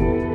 you